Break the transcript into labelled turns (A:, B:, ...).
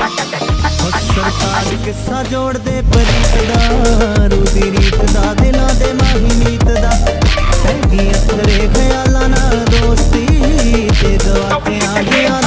A: ਸਰਕਾਰ ਕਿੱਸਾ ਜੋੜਦੇ ਪਰੀਤ ਦਾ ਰੂਦੀ ਰੀਤ ਦਾ, ਦਿਲਾਂ ਦੇ ਮਾਹੀ ਨੀਤ ਦਾ। ਹੈਗੀ ਅਸਰੇ ਖਿਆਲਾਂ ਨਾਲ ਦੋਸਤੀ ਤੇ ਦੁਆ ਤੇ ਆਗਿਆ